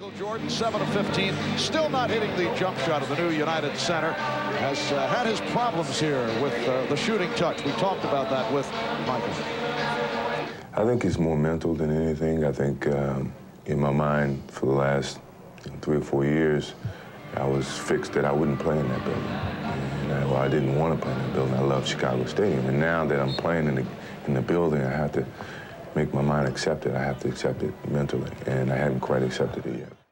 Michael Jordan, 7 of 15, still not hitting the jump shot of the new United Center. Has uh, had his problems here with uh, the shooting touch. We talked about that with Michael. I think it's more mental than anything. I think um, in my mind for the last three or four years, I was fixed that I wouldn't play in that building. And I, well, I didn't want to play in that building. I love Chicago Stadium. And now that I'm playing in the, in the building, I have to make my mind accept it. I have to accept it mentally. And I haven't quite accepted it yet.